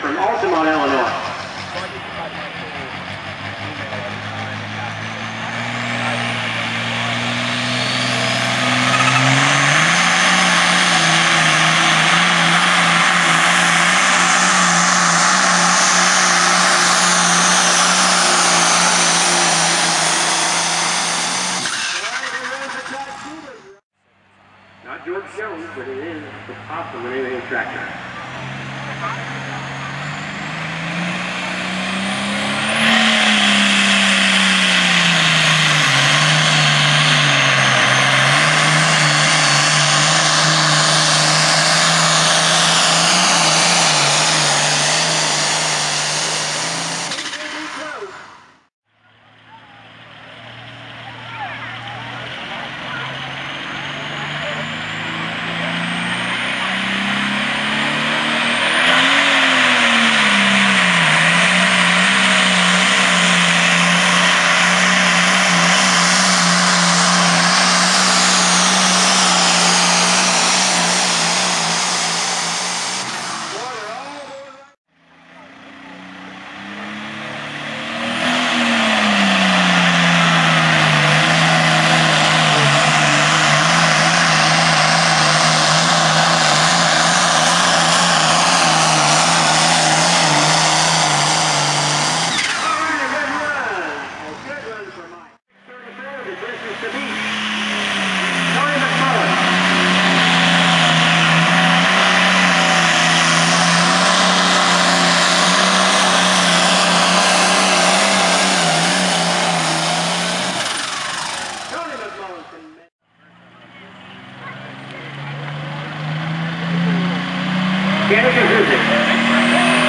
from Altamont, Illinois. Not George Jones, but it is the top of of his tractor. Kennedy Music.